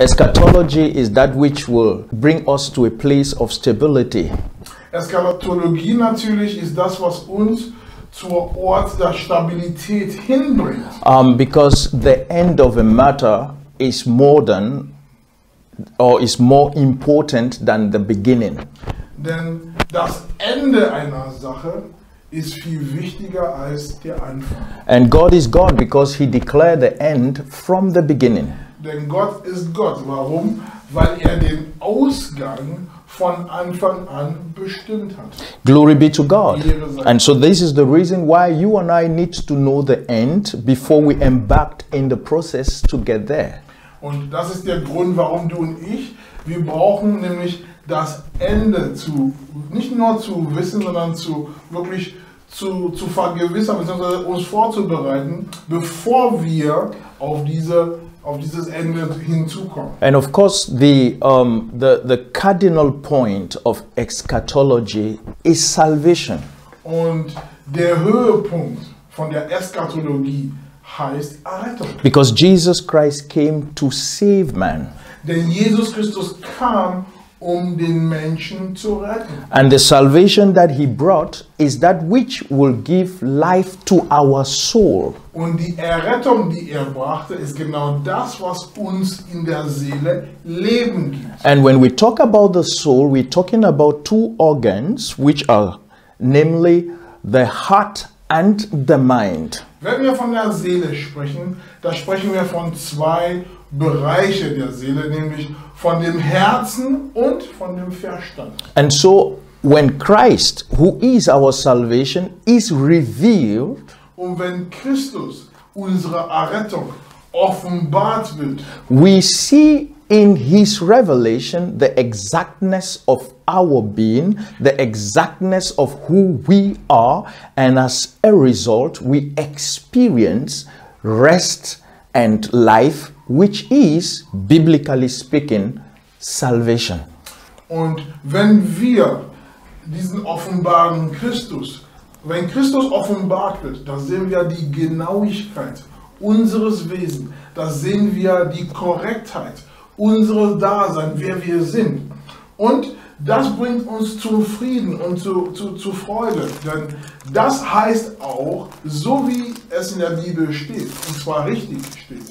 Eschatology is that which will bring us to a place of stability. Eschatologie natürlich ist das, was uns zur Ort der Stabilität hinbringt. Um, because the end of a matter is more than or is more important than the beginning. Denn das Ende einer Sache ist viel wichtiger als der Anfang. And God is God because He declared the end from the beginning. Denn Gott ist Gott. Warum? Weil er den Ausgang von Anfang an bestimmt hat. Glory be to God. And so, this is the reason why you and I need to know the end before we embark in the process to get there. Und das ist der Grund, warum du und ich, wir brauchen nämlich das Ende zu, nicht nur zu wissen, sondern zu wirklich zu, zu vergewissern, bzw. uns vorzubereiten, bevor wir auf diese auf dieses Ende hinzukommen. And of course, the, um, the, the cardinal point of eschatology is salvation. Und der Höhepunkt von der Eschatologie heißt Errettung. Because Jesus Christ came to save man. Denn Jesus Christus kam, um den Menschen zu retten. And the salvation that he brought is that which will give life to our soul. Und die Errettung, die er brachte, ist genau das, was uns in der Seele Leben gibt. And when we talk about the soul, we're talking about two organs, which are namely the heart and the mind. Wenn wir von der Seele sprechen, da sprechen wir von zwei Bereiche der Seele, nämlich von dem Herzen und von dem Verstand. And so when Christ, who is our salvation, is revealed, Und wenn Christus, unsere Errettung, offenbart wird, we see in his revelation the exactness of our being, the exactness of who we are, and as a result, we experience rest and life, which is, biblically speaking, salvation. Und wenn wir diesen offenbaren Christus, wenn Christus offenbart wird, da sehen wir die Genauigkeit unseres Wesens, da sehen wir die Korrektheit unseres Dasein, wer wir sind. Und das bringt uns zum Frieden und zu, zu, zu Freude. Denn das heißt auch, so wie es in der Bibel steht, und zwar richtig steht,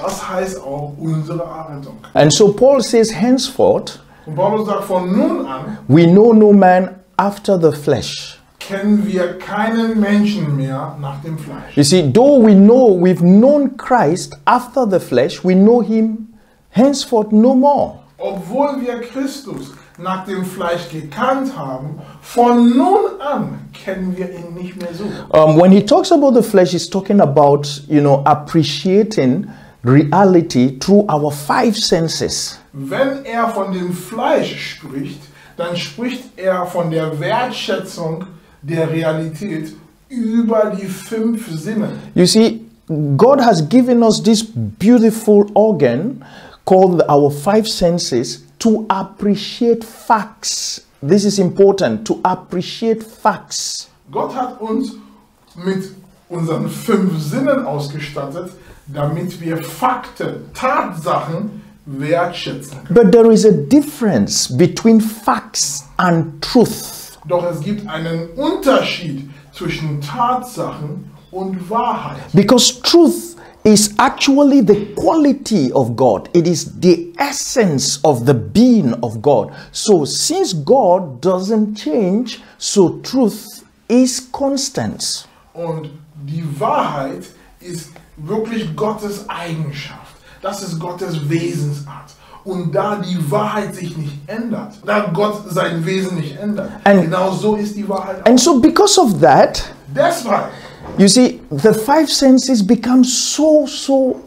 das heißt auch unsere Errettung. And so Paul says, henceforth, Und Paulus sagt, von nun an we know no man after the flesh. kennen wir keinen Menschen mehr nach dem Fleisch. You see, though we know we've known Christ after the flesh, we know him henceforth no more. Obwohl wir Christus nach dem Fleisch gekannt haben, von nun an kennen wir ihn nicht mehr so. Um, when he talks about the flesh, he's talking about, you know, appreciating reality through our five senses. Wenn er von dem Fleisch spricht, dann spricht er von der Wertschätzung der Realität über die fünf Sinne. You see, God has given us this beautiful organ called our five senses to appreciate facts. This is important to appreciate facts. Gott hat uns mit unseren fünf Sinnen ausgestattet, damit wir Fakten, Tatsachen wertschätzen. But there is a difference between facts and truth. Doch es gibt einen Unterschied zwischen Tatsachen und Wahrheit. Because truth is actually the quality of God, it is the essence of the being of God. So, since God doesn't change, so truth is constant. Und die Wahrheit ist wirklich Gottes Eigenschaft. Das ist Gottes Wesensart. Und da die Wahrheit sich nicht ändert, da Gott sein Wesen nicht ändert, And- genau so ist die Wahrheit. And so, because of that, Deshalb, you see, the five senses become so, so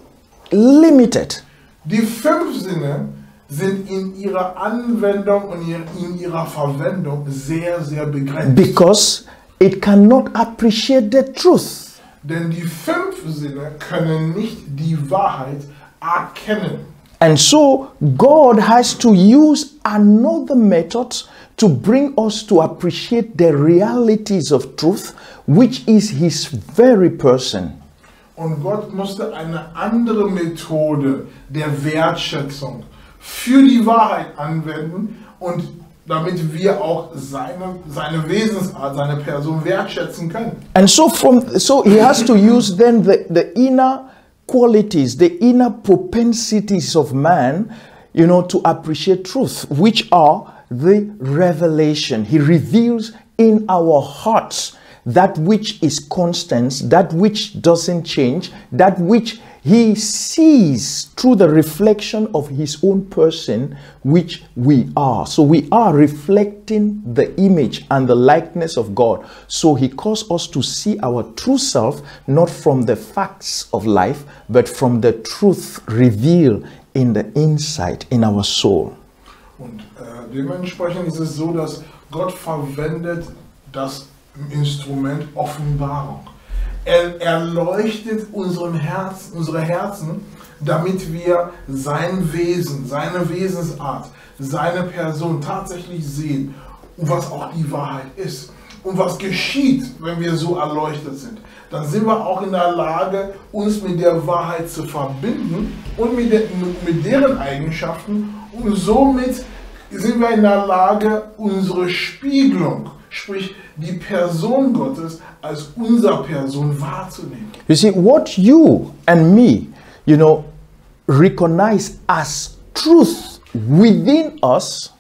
limited. die fünf Sinne sind in ihrer Anwendung und in ihrer Verwendung sehr, sehr begrenzt. Because it cannot appreciate the truth. Denn die fünf Sinne können nicht die Wahrheit erkennen. And so God has to use another method to bring us to appreciate the realities of truth, which is His very person. Und Gott musste eine andere Methode der Wertschätzung für die Wahrheit anwenden und damit wir auch seine, seine Wesensart, seine Person wertschätzen können. And so from so he has to use then the, the inner qualities, the inner propensities of man, you know, to appreciate truth, which are the revelation. He reveals in our hearts that which is constant, that which doesn't change, that which he sees through the reflection of his own person, which we are. So we are reflecting the image and the likeness of God. So he calls us to see our true self not from the facts of life, but from the truth revealed in the inside, in our soul. Und äh, dementsprechend ist es so, dass Gott verwendet das Instrument Offenbarung. Er erleuchtet unseren Herzen, unsere Herzen, damit wir sein Wesen, seine Wesensart, seine Person tatsächlich sehen und was auch die Wahrheit ist. Und was geschieht, wenn wir so erleuchtet sind? Dann sind wir auch in der Lage, uns mit der Wahrheit zu verbinden und mit, der, mit deren Eigenschaften. Und somit sind wir in der Lage, unsere Spiegelung, sprich die Person Gottes, als unser Person wahrzunehmen. You see, what you and me, you know, recognize as truth within us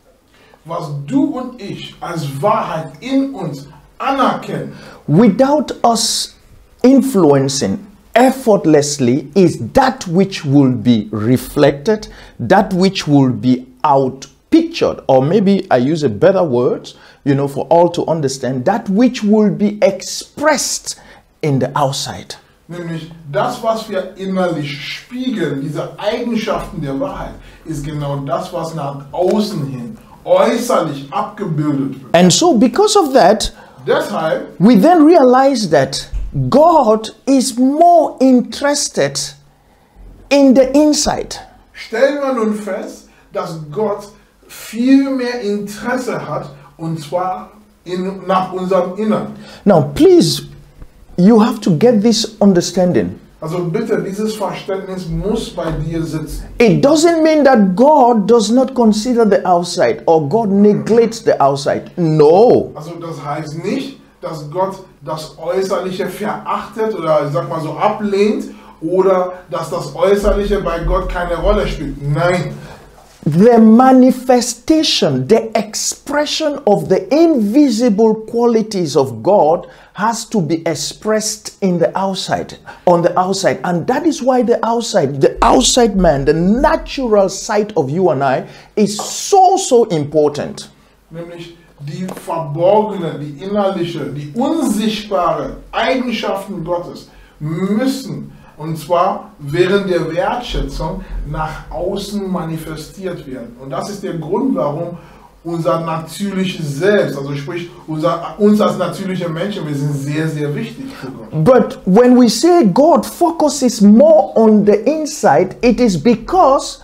Was du und ich als Wahrheit in uns anerkennen, without us influencing effortlessly is that which will be reflected, that which will be out pictured, or maybe I use a better word, you know, for all to understand, that which will be expressed in the outside. nämlich das, was wir innerlich spiegeln, diese Eigenschaften der Wahrheit, ist genau das, was nach außen hin äußerlich abgebildet wird. And so, because of that, Deshalb we then realize that God is more interested in the inside. stellen wir nun fest, dass Gott viel mehr Interesse hat, und zwar in, nach unserem Innern. Now, please, you have to get this understanding. Also bitte, dieses Verständnis muss bei dir sitzen. It doesn't mean that God does not consider the outside or God neglects the outside. No. Also das heißt nicht, dass Gott das Äußerliche verachtet oder ich sag mal so ablehnt oder dass das Äußerliche bei Gott keine Rolle spielt. Nein, The manifestation, the expression of the invisible qualities of God has to be expressed in the outside, on the outside. And that is why the outside, the outside man, the natural sight of you and I is so, so important. nämlich die verborgene, die innerliche, die unsichtbare Eigenschaften Gottes müssen und zwar während der Wertschätzung nach außen manifestiert werden. Und das ist der Grund, warum unser natürliches Selbst, also sprich unser, uns als natürliche Menschen, wir sind sehr, sehr wichtig für Gott. But when we say God focuses more on the inside, it is because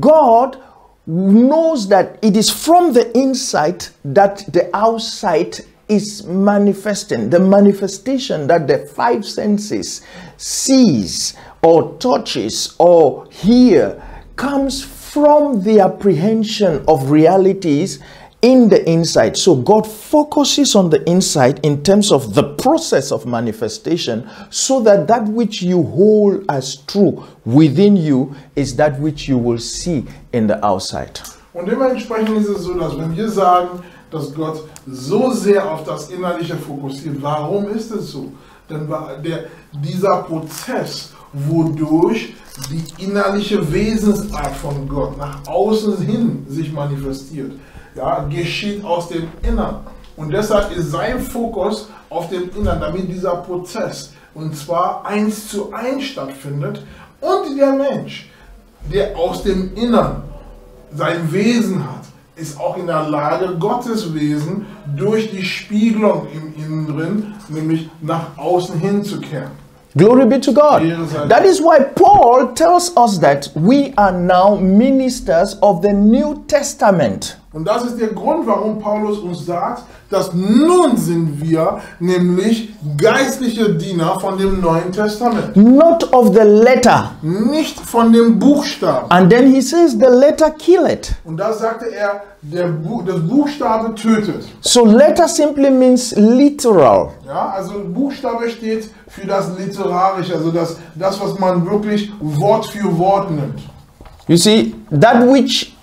God knows that it is from the inside that the outside is manifesting. The manifestation that the five senses sees or touches or hear comes from the apprehension of realities in the inside. So God focuses on the inside in terms of the process of manifestation so that that which you hold as true within you is that which you will see in the outside. Und ist es so, dass wenn wir sagen, dass Gott so sehr auf das Innerliche fokussiert, warum ist es so? Denn der, dieser Prozess, wodurch die innerliche Wesensart von Gott nach außen hin sich manifestiert, ja, geschieht aus dem Innern. Und deshalb ist sein Fokus auf dem Innern, damit dieser Prozess, und zwar eins zu eins stattfindet, und der Mensch, der aus dem Innern sein Wesen hat, ist auch in der Lage, Gottes Wesen durch die Spiegelung im Inneren, nämlich nach außen hinzukehren. Glory be to God. That is why Paul tells us that we are now ministers of the New Testament. Und das ist der Grund, warum Paulus uns sagt, dass nun sind wir nämlich geistliche Diener von dem Neuen Testament, Not of the letter. nicht von dem Buchstaben. And then he says the letter kill it. Und da sagte er, der Bu das Buchstabe tötet. So letter simply means literal. Ja, also Buchstabe steht für das Literarische, also das, das, was man wirklich Wort für Wort nimmt. You see, that which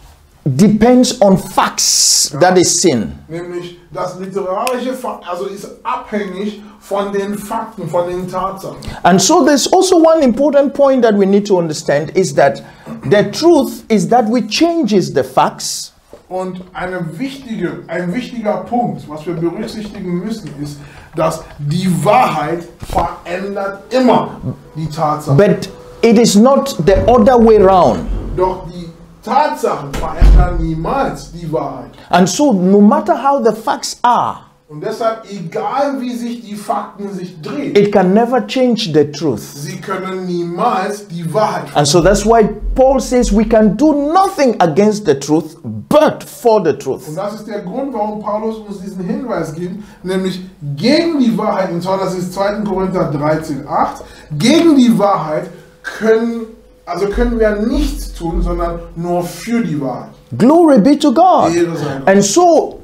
depends on facts, that is sin. Nämlich das Literarische, also ist abhängig von den Fakten, von den Tatsachen. And so there's also one important point that we need to understand is that the truth is that we changes the facts Und eine wichtige, ein wichtiger Punkt, was wir berücksichtigen müssen, ist, dass die Wahrheit verändert immer die Tatsachen. but it is not the other way round. Doch die Tatsachen verändern niemals die Wahrheit. And so no matter how the facts are, Und deshalb, egal wie sich die Fakten sich drehen, it can never change the truth. sie können niemals die Wahrheit And so that's why Paul says we can do nothing against the truth but for the Und truth. das ist der Grund, warum Paulus uns diesen Hinweis gibt, nämlich gegen die Wahrheit, und zwar das ist 2. Korinther 13, 8, gegen die Wahrheit können, also können wir nichts tun, sondern nur für die Wahrheit. Glory be to God. Ehre sei Gott. And so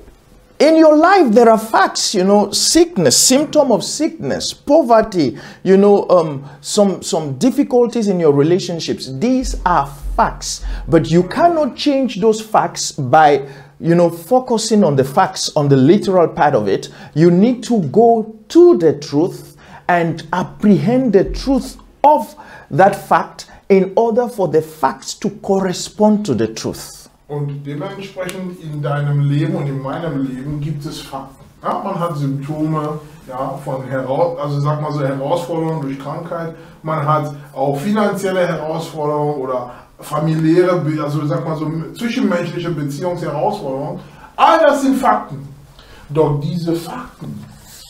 in your life there are facts you know sickness symptom of sickness poverty you know um, some some difficulties in your relationships these are facts but you cannot change those facts by you know focusing on the facts on the literal part of it you need to go to the truth and apprehend the truth of that fact in order for the facts to correspond to the truth Und dementsprechend in deinem Leben und in meinem Leben gibt es Fakten. Ja, man hat Symptome ja, von heraus, also sag mal so Herausforderungen durch Krankheit. Man hat auch finanzielle Herausforderungen oder familiäre, also sag mal so zwischenmenschliche Beziehungsherausforderungen. All das sind Fakten. Doch diese Fakten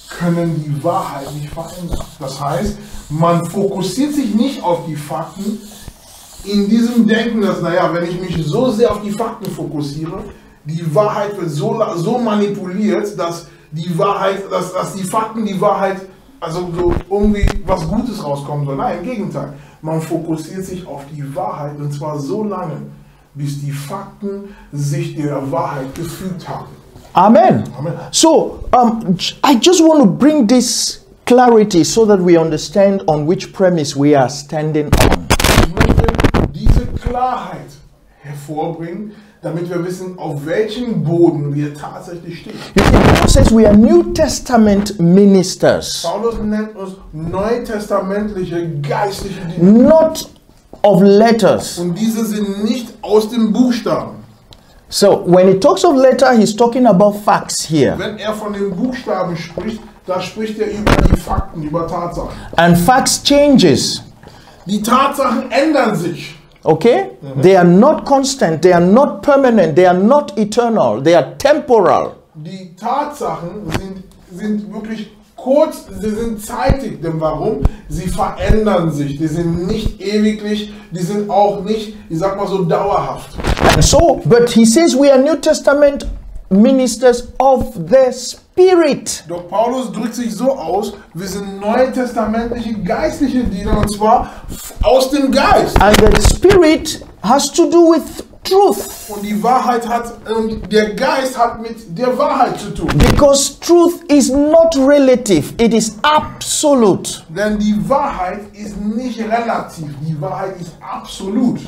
können die Wahrheit nicht verändern. Das heißt, man fokussiert sich nicht auf die Fakten, in diesem Denken, dass, naja, wenn ich mich so sehr auf die Fakten fokussiere, die Wahrheit wird so, so manipuliert, dass die Wahrheit, dass, dass die Fakten die Wahrheit, also so irgendwie was Gutes rauskommen soll. Nein, im Gegenteil. Man fokussiert sich auf die Wahrheit und zwar so lange, bis die Fakten sich der Wahrheit gefügt haben. Amen. Amen. So, um, I just want to bring this clarity so that we understand on which premise we are standing on. Ich möchte diese Klarheit hervorbringen, damit wir wissen, auf welchem Boden wir tatsächlich stehen. Paul says we are New Testament ministers, Paulus nennt uns neutestamentliche geistliche Diener. not of letters. Und diese sind nicht aus dem Buchstaben. So, when he talks of letter, he's talking about facts here. Wenn er von den Buchstaben spricht, da spricht er über die Fakten, über Tatsachen. And facts changes. Die Tatsachen ändern sich. Okay? They are not constant, they are not permanent, they are not eternal, they are temporal. Die Tatsachen sind, sind wirklich kurz, sie sind zeitig. Denn warum? Sie verändern sich. Die sind nicht ewiglich, die sind auch nicht, ich sag mal so, dauerhaft. So, but he says we are New Testament ministers of the Spirit. Doch Paulus drückt sich so aus, wir sind neutestamentliche geistliche Diener und zwar aus dem Geist. And the Spirit has to do with truth. Und die Wahrheit hat, und der Geist hat mit der Wahrheit zu tun. Because truth is not relative, it is absolute. Denn die Wahrheit ist nicht relativ, die Wahrheit ist absolut.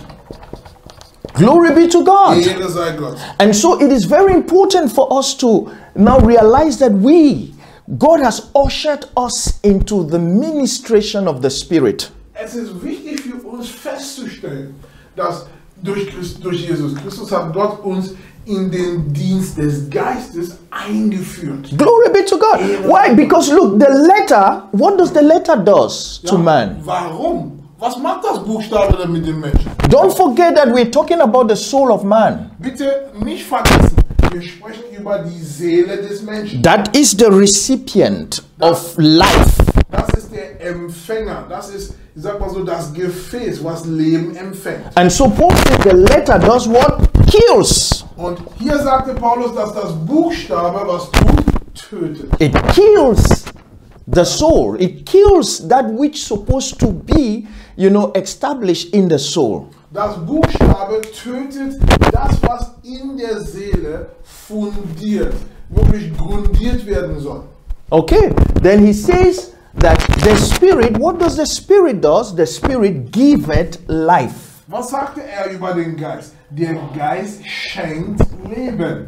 Glory be to God. Ehre sei Gott. And so it is very important for us to now realize that we, God has ushered us into the ministration of the Spirit. Es ist wichtig für uns festzustellen, dass durch, Christ, durch Jesus Christus hat Gott uns in den Dienst des Geistes eingeführt. Glory be to God. Why? Because look, the letter, what does the letter does to man? Warum? Was macht das Buchstabe denn mit dem Menschen? Don't forget that we're talking about the soul of man. Bitte nicht vergessen, wir sprechen über die Seele des Menschen. That is the recipient of life. Das ist der Empfänger. Das ist, ich sag mal so, das Gefäß, was Leben empfängt. And so Paul the letter does what? Kills. Und hier sagte Paulus, dass das Buchstabe, was tut, tötet. It kills the soul. It kills that which supposed to be, you know, established in the soul. Das Buchstabe tötet das, was in der Seele fundiert, wirklich grundiert werden soll. Okay. Then he says that the spirit, what does the spirit does? The spirit giveth life. Was sagte er über den Geist? Der Geist schenkt Leben.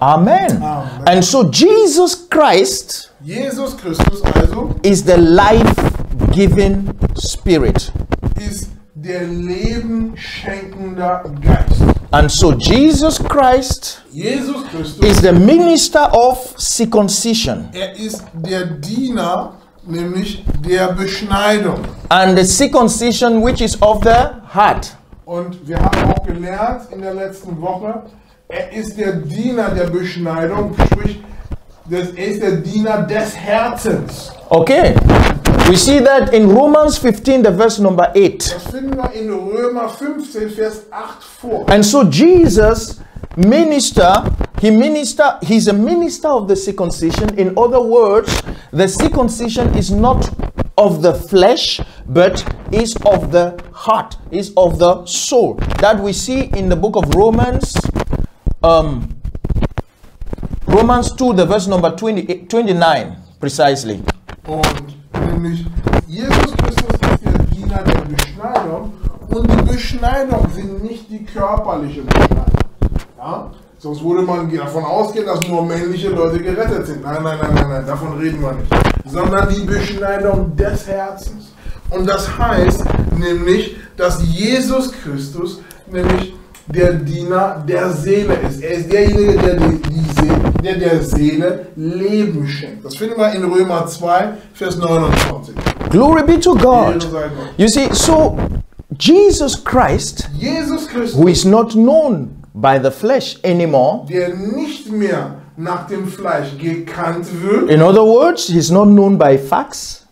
Amen. Amen. And so Jesus Christ Jesus Christus also is the life-giving spirit. ist der Leben schenkender Geist. And so Jesus Christ Jesus Christus, is the minister of circumcision. er ist der Diener, nämlich der Beschneidung. And the circumcision which is of the heart. Und wir haben auch gelernt in der letzten Woche, er ist der Diener der Beschneidung, sprich, das, ist der Diener des Herzens. Okay. We see that in Romans 15, the verse number 8. Das finden wir in Römer 15, Vers 8 vor. And so Jesus minister, he minister, he's a minister of the circumcision. In other words, the circumcision is not of the flesh, but is of the heart, is of the soul. That we see in the book of Romans, um, Romans 2, the verse number 20, 29, precisely. Und die Beschneidung sind nicht die Beschneidung. Ja? Sonst würde man davon ausgehen, dass nur männliche Leute gerettet sind. Nein, nein, nein, nein, nein, davon reden wir nicht. Sondern die Beschneidung des Herzens. Und das heißt nämlich, dass Jesus Christus nämlich der Diener der Seele ist. Er ist derjenige, der die, die Seele, der der Seele Leben schenkt. Das finden wir in Römer 2, Vers 29. Glory be to God. You see, so Jesus Christ, Jesus Christus, who is not known by the flesh anymore, der nicht mehr nach dem Fleisch gekannt wird, in other words, he's not known by facts,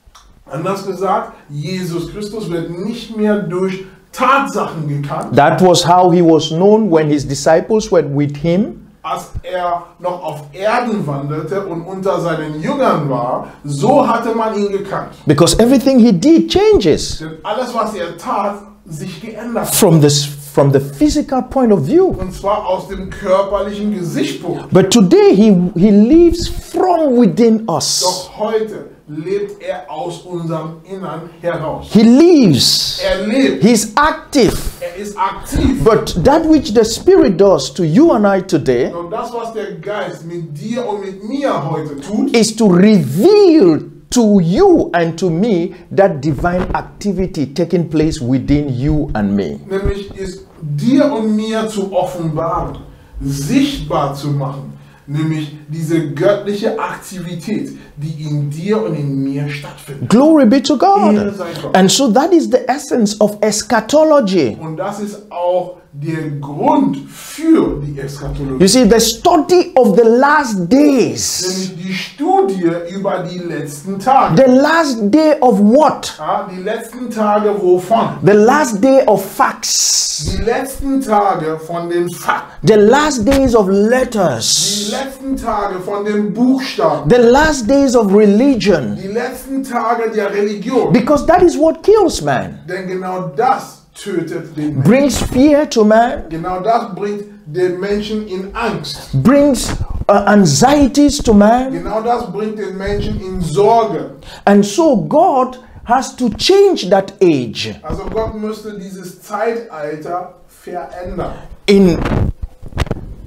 anders gesagt, Jesus Christus wird nicht mehr durch Tatsachen gekannt, That was how he was known when his disciples were with him. als er noch auf Erden wandelte und unter seinen Jüngern war, so hatte man ihn gekannt. Because everything he did changes Denn alles, was er tat, sich geändert. from this from the physical point of view. Und zwar aus dem körperlichen Gesichtspunkt. But today he he lives from within us. Doch heute lebt er aus unserem Innern heraus. He lives. Er lebt, He's active. er ist aktiv. But that which the spirit does to you and I today Und das, was der Geist mit dir und mit mir heute tut, is to reveal to you and to me that divine activity taking place within you and me. nämlich ist dir und mir zu offenbaren, sichtbar zu machen, nämlich diese göttliche Aktivität, die in dir und in mir stattfindet. Glory be to God. And so that is the essence of eschatology. Und das ist auch der Grund für die Eschatologie. You see, the study of the last days. Nämlich die Studie über die letzten Tage. The last day of what? Ja, die letzten Tage wovon? The last day of facts. Die letzten Tage von den Fakten. The last days of Die letters. letzten Tage von den Buchstaben. The last days of religion. Die letzten Tage der Religion. Because that is what kills man. Denn genau das tötet den Menschen. Brings fear to man, Genau das bringt den Menschen in Angst. brings uh, anxieties to man. Genau das bringt den Menschen in Sorge. And so God has to change that age Also Gott müsste dieses Zeitalter verändern. in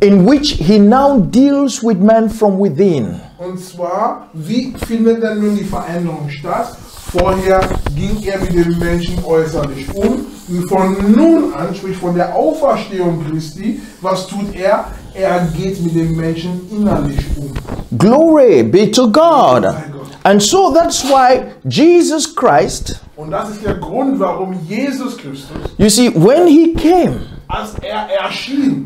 in which he now deals with man from within. Und zwar, wie findet denn nun die Veränderung statt? Vorher ging er mit dem Menschen äußerlich um. Und von nun an, sprich von der Auferstehung Christi, was tut er? Er geht mit dem Menschen innerlich um. Glory be to God. And so that's why Jesus Christ, Und das ist der Grund, warum Jesus Christus, you see, when he came,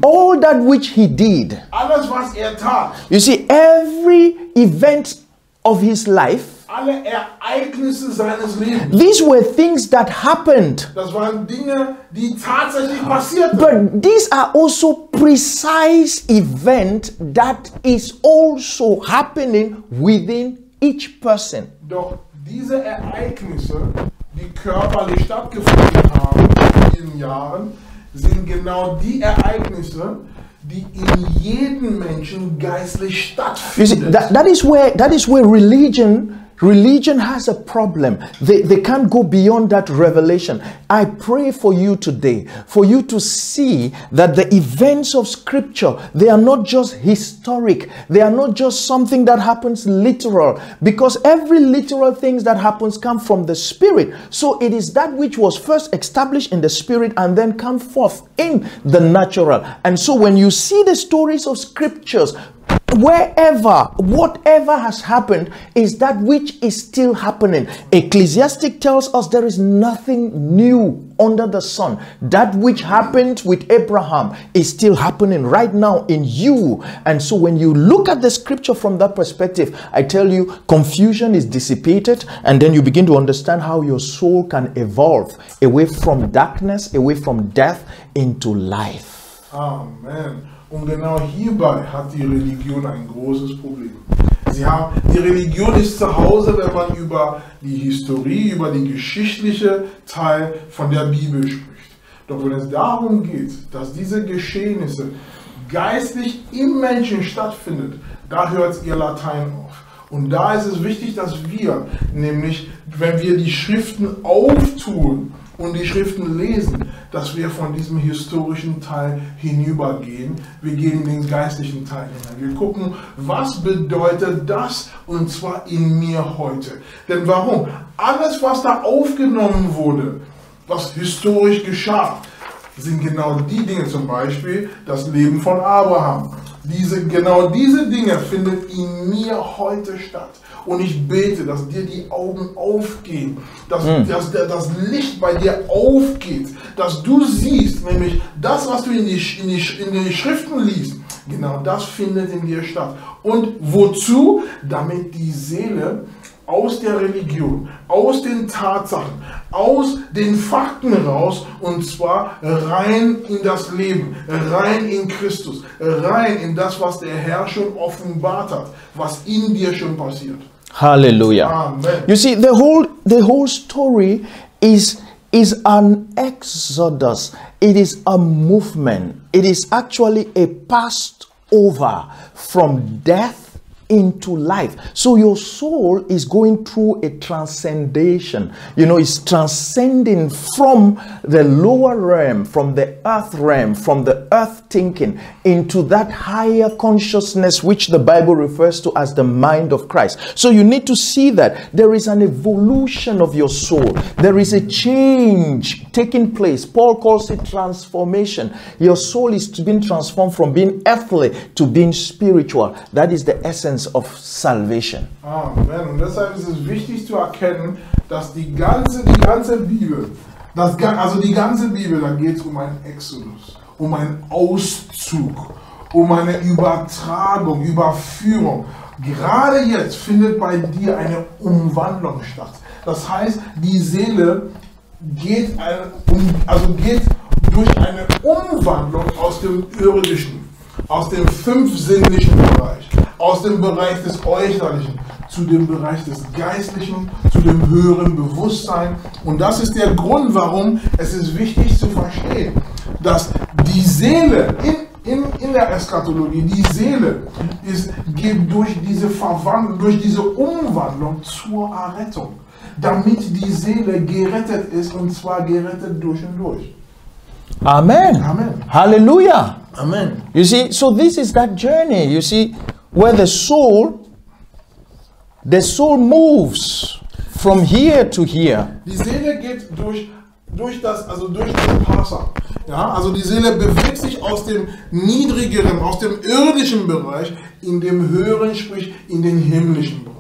all that which he did, alles was er tat, you see, every event of his life alle Ereignisse seines Lebens. These were things that happened. Das waren Dinge, die tatsächlich passierten. But these are also precise event that is also happening within each person. Doch diese Ereignisse, die körperlich stattgefunden haben in Jahren, sind genau die Ereignisse, die in jedem Menschen geistlich stattfinden. that, that is where that is where religion religion has a problem. They, they can't go beyond that revelation. I pray for you today, for you to see that the events of scripture, they are not just historic, they are not just something that happens literal, because every literal things that happens come from the spirit. So it is that which was first established in the spirit and then come forth in the natural. And so when you see the stories of scriptures, wherever whatever has happened is that which is still happening. Ecclesiastic tells us there is nothing new under the sun. That which happened with abraham is still happening right now in you. And so when you look at the scripture from that perspective i tell you confusion is dissipated and then you begin to understand how your soul can evolve away from darkness away from death into life. Amen. Und genau hierbei hat die Religion ein großes Problem. Sie haben, die Religion ist zu Hause, wenn man über die Historie, über die geschichtliche Teil von der Bibel spricht. Doch wenn es darum geht, dass diese Geschehnisse geistlich im Menschen stattfindet, da hört ihr Latein auf. Und da ist es wichtig, dass wir, nämlich wenn wir die Schriften auftun und die Schriften lesen, dass wir von diesem historischen Teil hinübergehen. Wir gehen in den geistlichen Teil hinein. Wir gucken, was bedeutet das und zwar in mir heute. Denn warum? Alles, was da aufgenommen wurde, was historisch geschah, sind genau die Dinge, zum Beispiel das Leben von Abraham. Diese, genau diese Dinge finden in mir heute statt. Und ich bete, dass dir die Augen aufgehen, dass, dass der, das Licht bei dir aufgeht, dass du siehst, nämlich das, was du in die, in, die, in die Schriften liest, genau das findet in dir statt. Und wozu? Damit die Seele aus der Religion, aus den Tatsachen, aus den Fakten raus und zwar rein in das Leben, rein in Christus, rein in das, was der Herr schon offenbart hat, was in dir schon passiert. hallelujah Amen. You see, the whole the whole story is is an exodus. It is a movement. It is actually a passed over from death into life. So your soul is going through a transcendation. You know, it's transcending from the lower realm, from the earth realm, from the earth thinking into that higher consciousness which the Bible refers to as the mind of Christ. So you need to see that there is an evolution of your soul. There is a change taking place. Paul calls it transformation. Your soul is being transformed from being earthly to being spiritual. That is the essence of salvation. Amen. Und deshalb ist es wichtig zu erkennen, dass die ganze, die ganze Bibel, das, also die ganze Bibel, da geht es um einen Exodus, um einen Auszug, um eine Übertragung, Überführung. Gerade jetzt findet bei dir eine Umwandlung statt. Das heißt, die Seele geht, also geht durch eine Umwandlung aus dem irdischen, aus dem fünfsinnlichen Bereich, aus dem Bereich des Äußerlichen zu dem Bereich des Geistlichen, zu dem höheren Bewusstsein. Und das ist der Grund, warum es ist wichtig zu verstehen, dass die Seele in, in, in der Eschatologie, die Seele ist, geht durch diese Verwandlung, durch diese Umwandlung zur Errettung, damit die Seele gerettet ist und zwar gerettet durch und durch. Amen. Amen. Hallelujah. Amen. You see, so this is that journey, you see, where the soul the soul moves from here to here. Die Seele geht durch, durch das, also durch den Passa. Ja, also die Seele bewegt sich aus dem niedrigeren, aus dem irdischen Bereich in dem höheren, sprich in den himmlischen Bereich.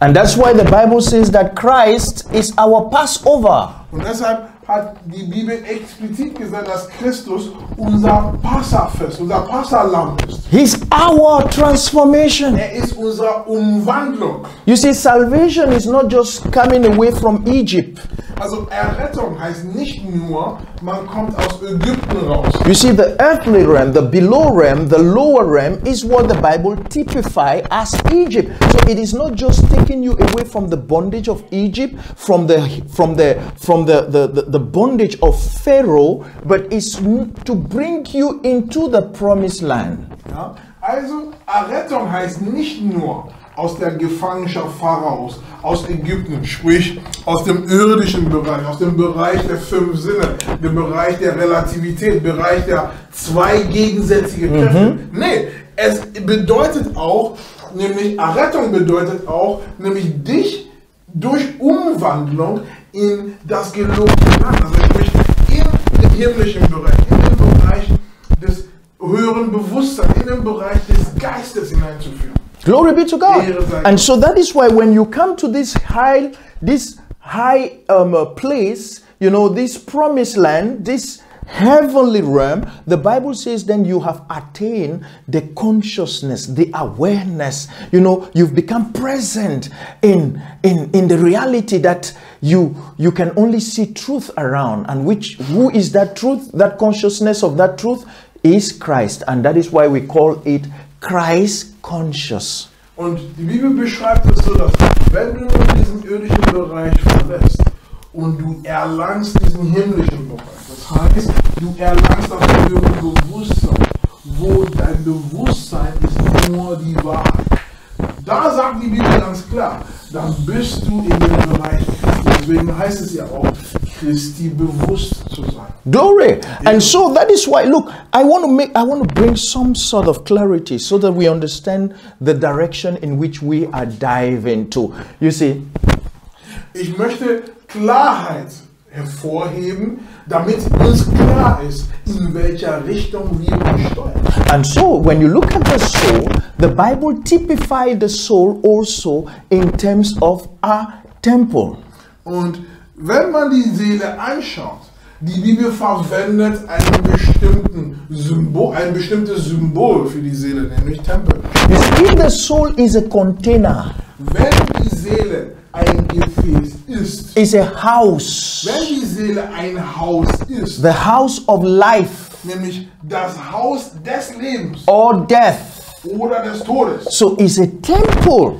And that's why the Bible says that Christ is our Passover. Und deshalb hat die Bibel explizit gesagt, dass Christus unser Passafest, unser Passalam ist. He's our transformation. Er ist unsere Umwandlung. You see, salvation is not just coming away from Egypt. Also Errettung heißt nicht nur, man kommt aus Ägypten raus. You see, the earthly realm, the below realm, the lower realm is what the Bible typify as Egypt. So it is not just taking you away from the bondage of Egypt, from the from the from the the, the, the bondage of Pharaoh, but it's to bring you into the promised land. Ja? Also Errettung heißt nicht nur aus der Gefangenschaft Pharaos, aus Ägypten, sprich aus dem irdischen Bereich, aus dem Bereich der fünf Sinne, dem Bereich der Relativität, Bereich der zwei gegensätzliche Kräfte. Nee, es bedeutet auch, nämlich Errettung bedeutet auch, nämlich dich durch Umwandlung in das gelobte Land, also sprich in den himmlischen Bereich, in den Bereich des höheren Bewusstseins, in den Bereich des Geistes hineinzuführen. Glory be to God. And so that is why when you come to this high, this high um, uh, place, you know, this promised land, this heavenly realm, the Bible says then you have attained the consciousness, the awareness. You know, you've become present in in in the reality that you you can only see truth around, and which who is that truth? That consciousness of that truth is Christ, and that is why we call it Christ conscious. Und die Bibel beschreibt es so, dass wenn du diesen irdischen Bereich verlässt und du erlangst diesen himmlischen Bereich, das heißt, du erlangst das höhere Bewusstsein, wo dein Bewusstsein ist nur die Wahrheit. Da sagt die Bibel ganz klar, dann bist du in dem Bereich. Deswegen heißt es ja auch, Christi bewusst zu sein. Glory. And so that is why look, I want to make I want to bring some sort of clarity so that we understand the direction in which we are diving to. You see, Ich möchte Klarheit hervorheben, damit uns klar ist, in welcher Richtung wir uns steuern. and so when you look at the soul, the Bible typified the soul also in terms of a temple. Und wenn man die Seele anschaut, die Bibel verwendet einen bestimmten Symbol, ein bestimmtes Symbol für die Seele, nämlich Tempel. If the soul is a container, Wenn die Seele ein Gefäß ist, is a house, wenn die Seele ein Haus ist, the house of life. nämlich das Haus des Lebens or death, oder des Todes, so is a temple.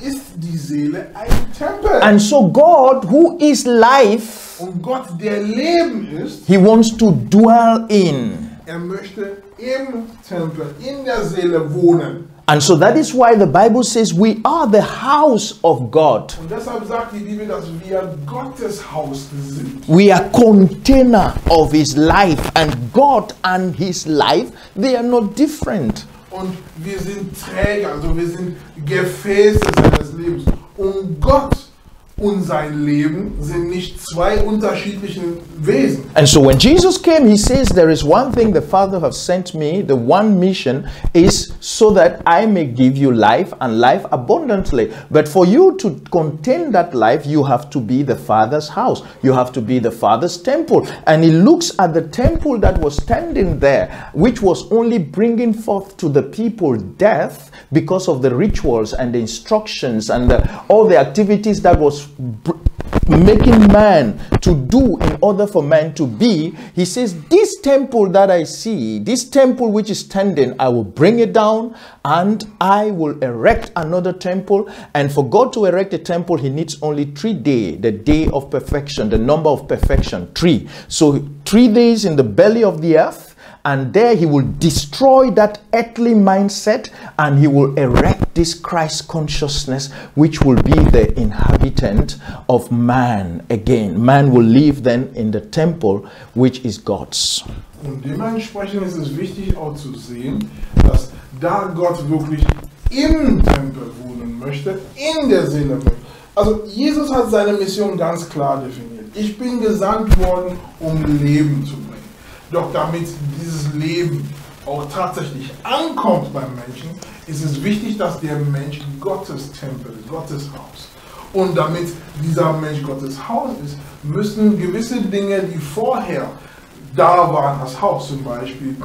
Ist die Seele ein Tempel. And so God, who is life, Und Gott, der Leben ist, He wants to dwell in. er möchte im Tempel, in der Seele wohnen. And so that is why the Bible says we are the house of God. Und deshalb sagt die Bibel, dass wir Gottes Haus sind. We are container of his life and God and his life they are not different. Und wir sind Träger, also wir sind Gefäße seines Lebens. Und Gott und sein Leben sind nicht zwei unterschiedliche Wesen. And so when Jesus came he says there is one thing the Father has sent me the one mission is so that I may give you life and life abundantly. But for you to contain that life you have to be the Father's house. You have to be the Father's temple. And he looks at the temple that was standing there which was only bringing forth to the people death because of the rituals and the instructions and the, all the activities that was making man to do in order for man to be he says this temple that i see this temple which is standing i will bring it down and i will erect another temple. And for god to erect a temple he needs only three days the day of perfection the number of perfection three. So three days in the belly of the earth and there he will destroy that earthly mindset and he will erect this Christ consciousness, which will be the inhabitant of man again. Man will live then in the temple, which is God's. Und dementsprechend ist es wichtig auch zu sehen, dass da Gott wirklich im Tempel wohnen möchte, in der Seele. Also Jesus hat seine Mission ganz klar definiert. Ich bin gesandt worden, um Leben zu bringen. Doch damit dieses Leben auch tatsächlich ankommt beim Menschen, ist es wichtig, dass der Mensch Gottes Tempel, Gottes Haus. Und damit dieser Mensch Gottes Haus ist, müssen gewisse Dinge, die vorher da waren, das Haus zum Beispiel,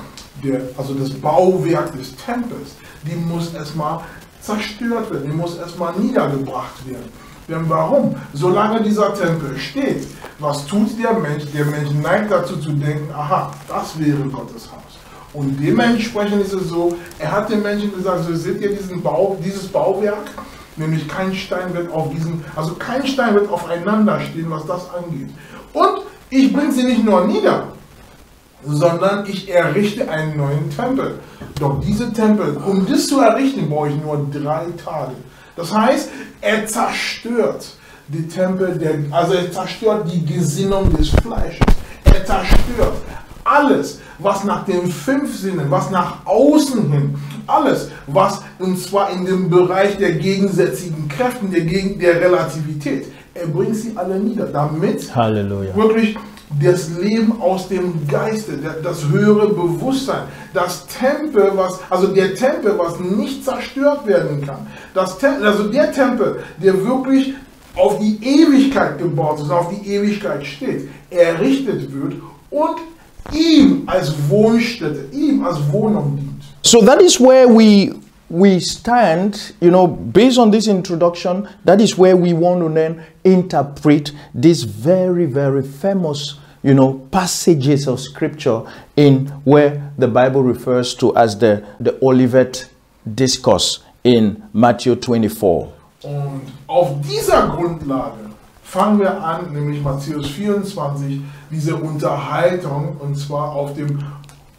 der, also das Bauwerk des Tempels, die muss erstmal zerstört werden, die muss erstmal niedergebracht werden. Denn warum? Solange dieser Tempel steht, was tut der Mensch? Der Mensch neigt dazu zu denken, aha, das wäre Gottes Haus. Und dementsprechend ist es so, er hat den Menschen gesagt, so seht ihr diesen Bau, dieses Bauwerk, nämlich kein Stein wird auf diesen, also kein Stein wird aufeinander stehen, was das angeht. Und ich bringe sie nicht nur nieder, sondern ich errichte einen neuen Tempel. Doch diese Tempel, um das zu errichten, brauche ich nur drei Tage. Das heißt, er zerstört die Tempel, der, also er zerstört die Gesinnung des Fleisches. Er zerstört alles, was nach den fünf Sinnen, was nach außen hin, alles, was und zwar in dem Bereich der gegensätzigen Kräften, der, der Relativität, er bringt sie alle nieder, damit Halleluja. wirklich das Leben aus dem Geiste, das höhere Bewusstsein, das Tempel, was, also der Tempel, was nicht zerstört werden kann, das Tempel, also der Tempel, der wirklich auf die Ewigkeit gebaut ist, auf die Ewigkeit steht, errichtet wird und ihm als Wohnstätte, ihm als Wohnung dient. So that is where we we stand, you know, based on this introduction, that is where we want to then interpret this very, very famous, you know, passages of scripture in where the Bible refers to as the, the Olivet Discourse in Matthew 24. Und auf dieser Grundlage fangen wir an, nämlich Matthäus 24, diese Unterhaltung, und zwar auf dem,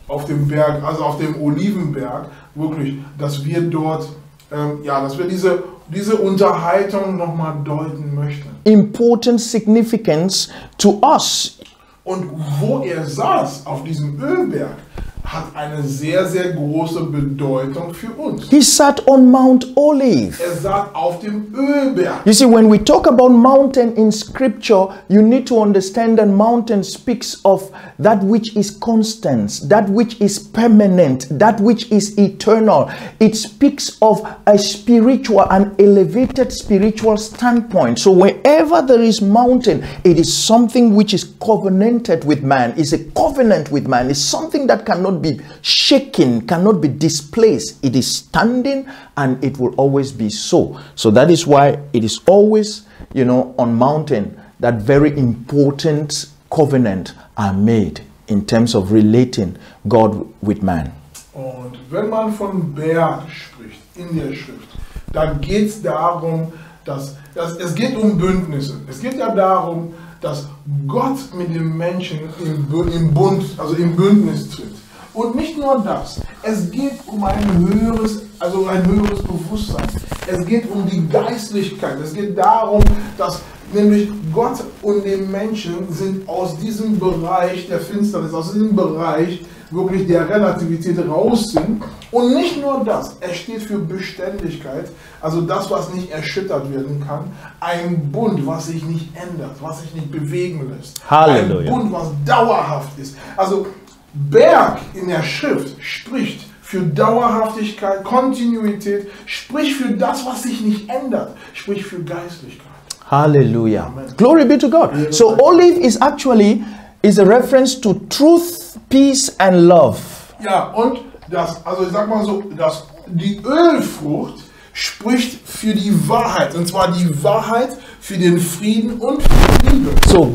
auf dem Berg, also auf dem Olivenberg, wirklich, dass wir dort, ähm, ja, dass wir diese, diese Unterhaltung nochmal deuten möchten. Important significance to us. Und wo er saß, auf diesem Ölberg, hat eine sehr, sehr große Bedeutung für uns. He sat on Mount Olive. Er saß auf dem Ölberg. You see, when we talk about mountain in scripture, you need to understand that mountain speaks of that which is constant, that which is permanent, that which is eternal. It speaks of a spiritual, an elevated spiritual standpoint. So wherever there is mountain, it is something which is covenanted with man, is a covenant with man, is something that cannot be shaken, cannot be displaced. It is standing and it will always be so. So that is why it is always, you know, on mountain that very important covenant are made in terms of relating God with man. Und wenn man von Berg spricht in der Schrift, dann geht es darum, dass, dass es geht um Bündnisse. Es geht ja darum, dass Gott mit dem Menschen im, im Bund, also im Bündnis tritt. Und nicht nur das, es geht um ein höheres, also ein höheres Bewusstsein. Es geht um die Geistlichkeit. Es geht darum, dass nämlich Gott und die Menschen sind aus diesem Bereich der Finsternis, aus diesem Bereich wirklich der Relativität raus sind. Und nicht nur das, es steht für Beständigkeit, also das, was nicht erschüttert werden kann. Ein Bund, was sich nicht ändert, was sich nicht bewegen lässt. Halleluja. Ein Bund, was dauerhaft ist. Also Berg in der Schrift spricht für Dauerhaftigkeit, Kontinuität, spricht für das, was sich nicht ändert, spricht für Geistlichkeit. Hallelujah. Glory be to God. So olive is actually is a reference to truth, peace and love. Ja, und das, also ich sag mal so, das, die Ölfrucht spricht für die Wahrheit. Und zwar die Wahrheit für den Frieden und für die Liebe. So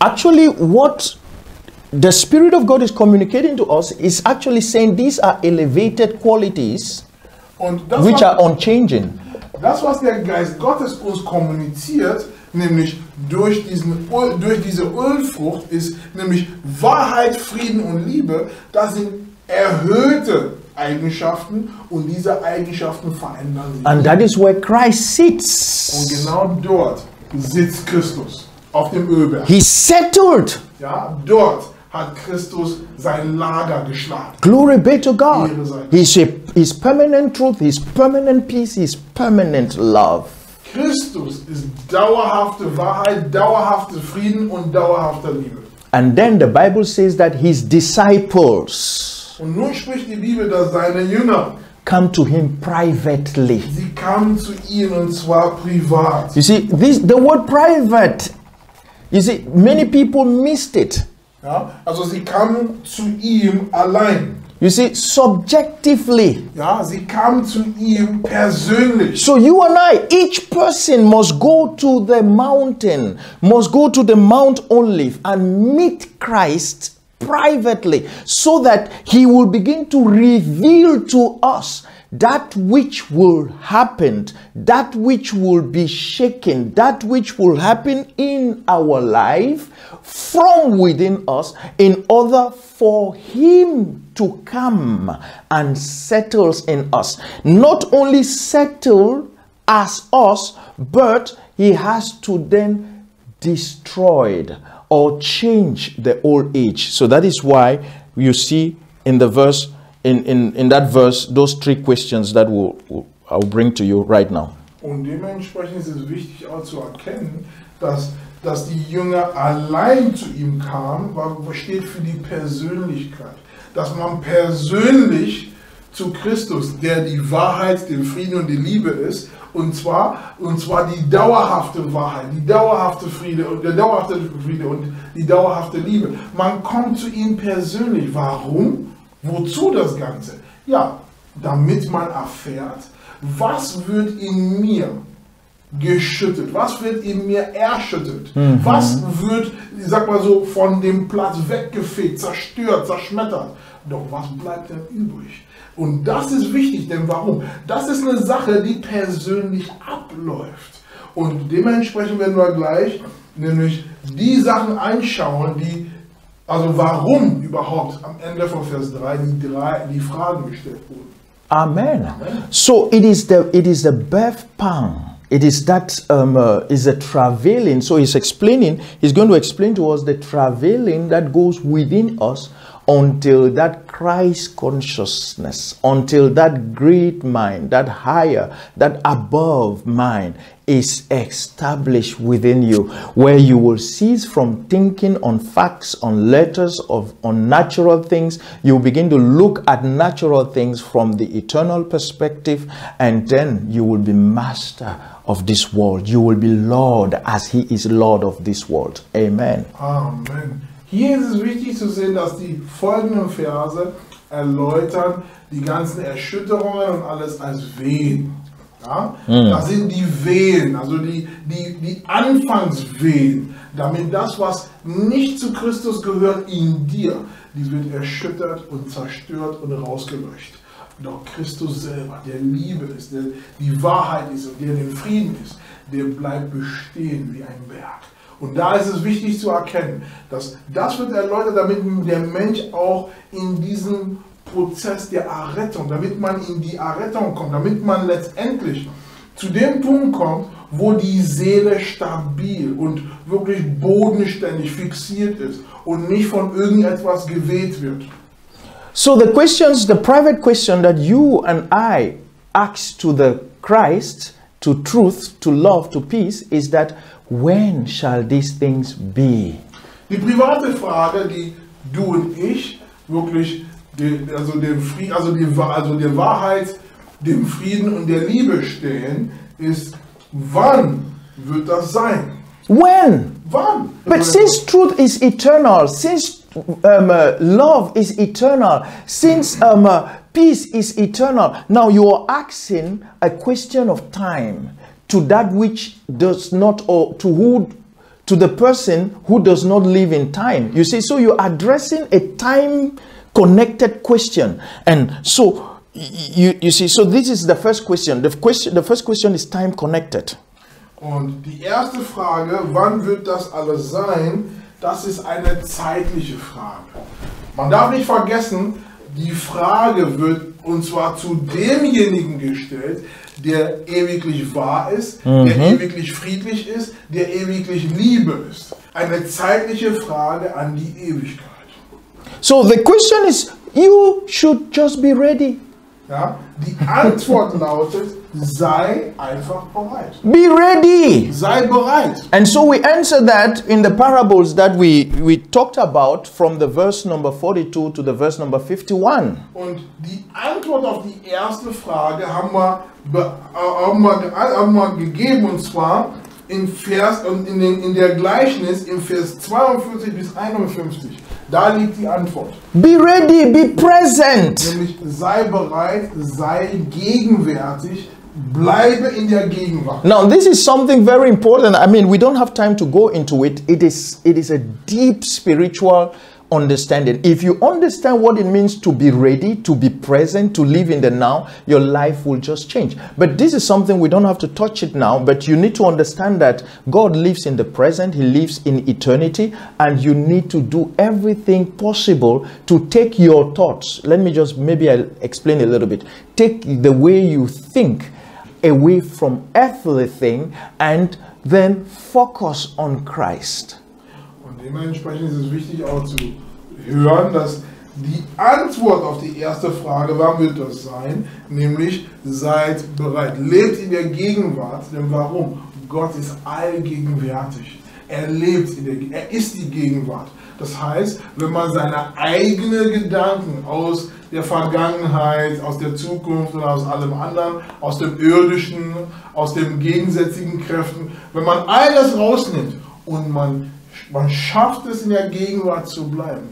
actually what the Spirit of God is communicating to us is actually saying these are elevated qualities which are unchanging. das, was der Geist Gottes uns kommuniziert, nämlich durch, diesen, durch diese Ölfrucht, ist nämlich Wahrheit, Frieden und Liebe. Das sind erhöhte Eigenschaften und diese Eigenschaften verändern sich. And that is where Christ Und sits. genau dort sitzt Christus auf dem Ölberg. He settled. Ja, dort hat Christus sein Lager geschlagen. Glory be to God. His, his permanent truth, His permanent peace, His permanent love. Christus ist dauerhafte Wahrheit, dauerhafte Frieden und dauerhafte Liebe. And then the Bible says that His disciples Und nun spricht die Bibel, dass seine Jünger, come to Him privately. sie kamen zu ihm und zwar privat. You see, this the word private. You see, many people missed it. Ja, also sie kamen zu ihm allein. You see, subjectively. Ja, sie kamen zu ihm persönlich. So you and I, each person must go to the mountain, must go to the Mount Olive and meet Christ privately so that he will begin to reveal to us that which will happen, that which will be shaken, that which will happen in our life from within us in order for him to come and settles in us. Not only settle as us, but he has to then destroyed or change the old age. So that is why you see in the verse, in, in, in that verse, those three questions that will, will I'll bring to you right now. Und dementsprechend ist es wichtig auch zu erkennen, dass, dass die Jünger allein zu ihm kamen, steht für die Persönlichkeit. Dass man persönlich zu Christus, der die Wahrheit, den Frieden und die Liebe ist, und zwar, und zwar die dauerhafte Wahrheit, die dauerhafte Friede und der dauerhafte Friede und die dauerhafte Liebe. Man kommt zu ihm persönlich. Warum? Wozu das Ganze? Ja, damit man erfährt, was wird in mir geschüttet, was wird in mir erschüttet, was wird, ich sag mal so, von dem Platz weggefegt, zerstört, zerschmettert. Doch was bleibt denn übrig? Und das ist wichtig, denn warum? Das ist eine Sache, die persönlich abläuft. Und dementsprechend werden wir gleich nämlich die Sachen einschauen, die, also warum überhaupt am Ende von Vers 3 die, drei, die Fragen gestellt wurden. Amen. So it is the it is the birth pang. It is that um, uh, is a travailing. So he's explaining. He's going to explain to us the travailing that goes within us until that Christ consciousness, until that great mind, that higher, that above mind is established within you, where you will cease from thinking on facts, on letters, of on natural things. You begin to look at natural things from the eternal perspective, and then you will be master of this world. You will be Lord as He is Lord of this world. Amen. Amen. Hier ist es wichtig zu sehen, dass die folgenden Verse erläutern die ganzen Erschütterungen und alles als Wehen. Ja? Das sind die Wehen, also die, die, die Anfangswehen, damit das, was nicht zu Christus gehört, in dir, die wird erschüttert und zerstört und rausgelöscht. Doch Christus selber, der Liebe ist, der die Wahrheit ist und der den Frieden ist, der bleibt bestehen wie ein Berg. Und da ist es wichtig zu erkennen, dass das wird erläutert, damit der Mensch auch in diesen Prozess der Errettung, damit man in die Errettung kommt, damit man letztendlich zu dem Punkt kommt, wo die Seele stabil und wirklich bodenständig fixiert ist und nicht von irgendetwas geweht wird. So the questions, the private question that you and I ask to the Christ, to truth, to love, to peace, is that when shall these things be? Die private Frage, die du und ich wirklich, die, also, dem Frieden, also, die, also der Wahrheit, dem Frieden und der Liebe stehen, ist, wann wird das sein? When? Wann? But since truth is eternal, since um, uh, love is eternal, since um, uh, peace is eternal, now you are asking a question of time to that which does not, or to who, to the person who does not live in time. You see, so you're addressing a time connected question. And so you, you see, so this is the first question. The question, the first question is time connected. Und die erste Frage, wann wird das alles sein, das ist eine zeitliche Frage. Man darf nicht vergessen, die Frage wird und zwar zu demjenigen gestellt, der ewiglich wahr ist, der ewiglich friedlich ist, der ewiglich Liebe ist. Eine zeitliche Frage an die Ewigkeit. So the question is, you should just be ready. Ja? Die Antwort lautet, sei einfach bereit. Be ready. Sei bereit. And so we answer that in the parables that we, we talked about from the verse number 42 to the verse number 51. Und die Antwort auf die erste Frage haben wir, äh, haben wir, haben wir gegeben und zwar in, Vers, in, den, in der Gleichnis im Vers 42 bis 51. Da die Antwort. Be ready, be present. Nämlich sei bereit, sei gegenwärtig, bleibe in der Gegenwart. Now, this is something very important. I mean, we don't have time to go into it. It is it is a deep spiritual understanding. If you understand what it means to be ready, to be present, to live in the now, your life will just change. But this is something we don't have to touch it now, but you need to understand that God lives in the present, He lives in eternity, and you need to do everything possible to take your thoughts. Let me just maybe I'll explain a little bit. Take the way you think away from earthly thing and then focus on Christ. Dementsprechend ist es wichtig auch zu hören, dass die Antwort auf die erste Frage, wann wird das sein? Nämlich, seid bereit, lebt in der Gegenwart. Denn warum? Gott ist allgegenwärtig. Er lebt in der, er ist die Gegenwart. Das heißt, wenn man seine eigenen Gedanken aus der Vergangenheit, aus der Zukunft oder aus allem anderen, aus dem irdischen, aus den gegensätzlichen Kräften, wenn man all das rausnimmt und man, man schafft es in der Gegenwart zu bleiben,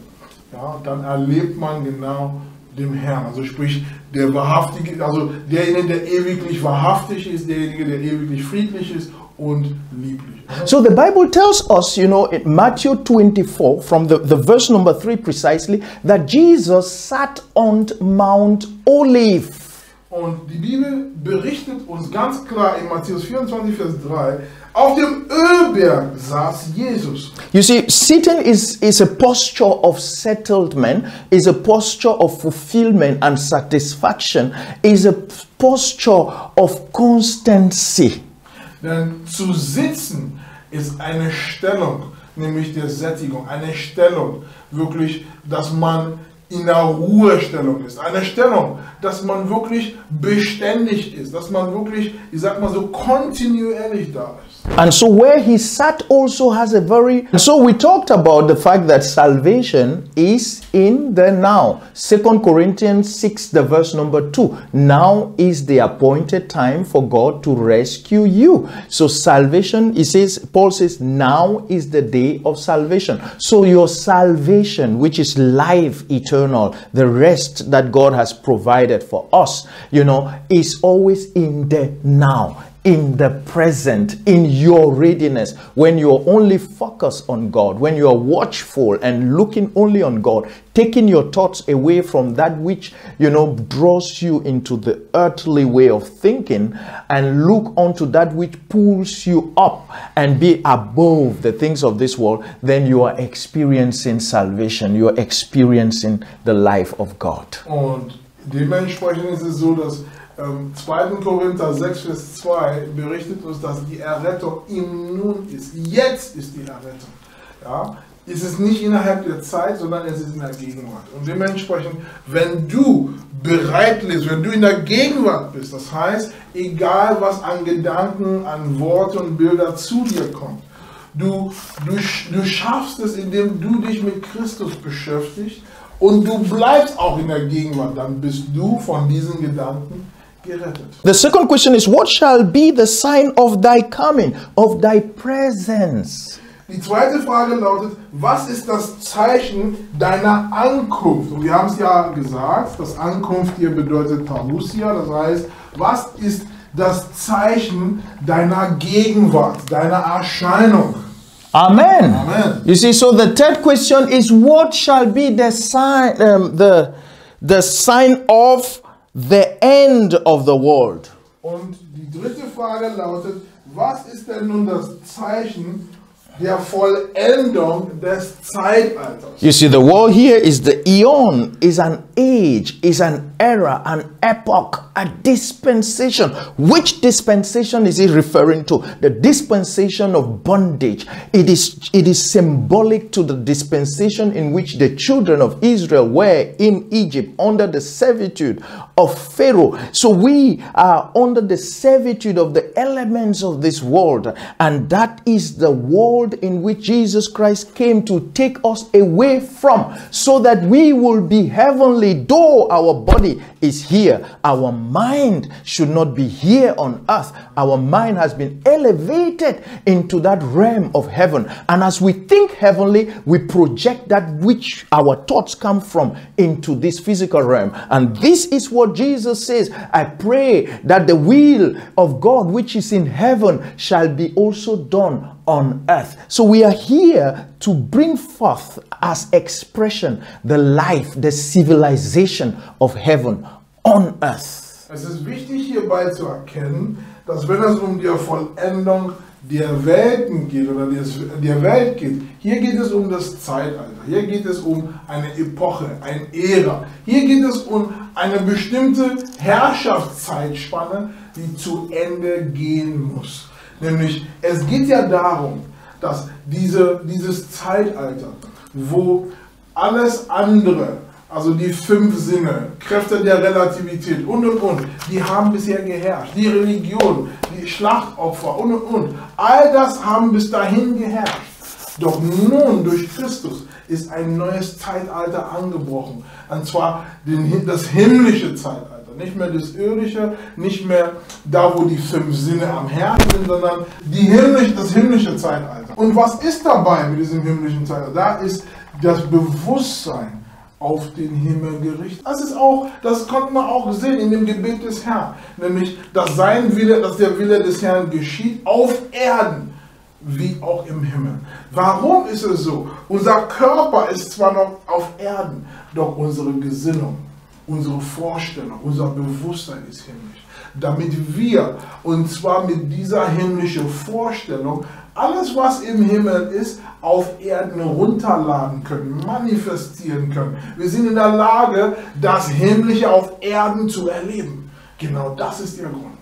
ja, dann erlebt man genau dem Herrn. Also sprich, der wahrhaftige, also derjenige, der ewiglich wahrhaftig ist, derjenige, der ewiglich friedlich ist und lieblich. So the Bible tells us, you know, in Matthew 24, from the, the verse number 3 precisely, that Jesus sat on Mount Olive. Und die Bibel berichtet uns ganz klar in Matthäus 24, Vers 3, auf dem Ölberg saß Jesus. You see, sitting is, is a posture of settlement, is a posture of fulfillment and satisfaction, is a posture of constancy. Denn zu sitzen ist eine Stellung, nämlich der Sättigung, eine Stellung, wirklich, dass man in der Ruhestellung ist. Eine Stellung, dass man wirklich beständig ist, dass man wirklich, ich sag mal so, kontinuierlich da ist. And so where he sat also has a very so we talked about the fact that salvation is in the now. Second Corinthians 6 the verse number 2. Now is the appointed time for God to rescue you. So salvation it says Paul says now is the day of salvation. So your salvation which is life eternal, the rest that God has provided for us, you know, is always in the now in the present, in your readiness, when you're only focused on God, when you are watchful and looking only on God, taking your thoughts away from that which, you know, draws you into the earthly way of thinking and look onto that which pulls you up and be above the things of this world, then you are experiencing salvation. You are experiencing the life of God. Ist so, dass ähm, 2. Korinther 6, Vers 2 berichtet uns, dass die Errettung im Nun ist. Jetzt ist die Errettung. Ja? Es ist nicht innerhalb der Zeit, sondern es ist in der Gegenwart. Und dementsprechend, wenn du bereit bist, wenn du in der Gegenwart bist, das heißt, egal was an Gedanken, an Worte und Bilder zu dir kommt, du, du, du schaffst es, indem du dich mit Christus beschäftigst und du bleibst auch in der Gegenwart, dann bist du von diesen Gedanken gerettet. The second question is What shall be the sign of thy coming, of thy presence? Die zweite Frage lautet, was ist das Zeichen deiner Ankunft? Und wir haben es ja gesagt, das Ankunft hier bedeutet Parousia, das heißt, was ist das Zeichen deiner Gegenwart, deiner Erscheinung? Amen. Amen. You see, so the third question is what shall be the sign, um, the, the sign of the end of the world? Und die dritte Frage lautet, was ist denn nun das Zeichen der Vollendung des Zeitalters? You see, the word here is the eon, is an age, is an era, an epoch, a dispensation. Which dispensation is he referring to? The dispensation of bondage. It is it is symbolic to the dispensation in which the children of Israel were in Egypt under the servitude of Pharaoh. So we are under the servitude of the elements of this world, and that is the world in which Jesus Christ came to take us away from, so that we will be heavenly, though our body is here. Our mind should not be here on earth. Our mind has been elevated into that realm of heaven. And as we think heavenly, we project that which our thoughts come from into this physical realm. And this is what Jesus says I pray that the will of God, which is in heaven, shall be also done on earth. So we are here to bring forth as expression the life, the civilization of heaven on earth. Es ist wichtig hierbei zu erkennen, dass wenn es um die Vollendung der Welten geht oder der Welt geht, hier geht es um das Zeitalter, hier geht es um eine Epoche, eine Ära, hier geht es um eine bestimmte Herrschaftszeitspanne, die zu Ende gehen muss. Nämlich, es geht ja darum, dass diese, dieses Zeitalter, wo alles andere, also die fünf Sinne, Kräfte der Relativität und und und, die haben bisher geherrscht. Die Religion, die Schlachtopfer und und und, all das haben bis dahin geherrscht. Doch nun durch Christus ist ein neues Zeitalter angebrochen. Und zwar den, das himmlische Zeitalter. Nicht mehr das irdische, nicht mehr da, wo die fünf Sinne am Herzen sind, sondern die himmlisch, das himmlische Zeitalter. Und was ist dabei mit diesem himmlischen Zeitalter? Da ist das Bewusstsein auf den Himmel gerichtet. Das ist auch, das konnte man auch sehen in dem Gebet des Herrn, nämlich dass sein Wille, dass der Wille des Herrn geschieht auf Erden wie auch im Himmel. Warum ist es so? Unser Körper ist zwar noch auf Erden, doch unsere Gesinnung, unsere Vorstellung, unser Bewusstsein ist himmlisch. Damit wir, und zwar mit dieser himmlischen Vorstellung, alles, was im Himmel ist, auf Erden runterladen können, manifestieren können. Wir sind in der Lage, das Himmlische auf Erden zu erleben. Genau das ist der Grund.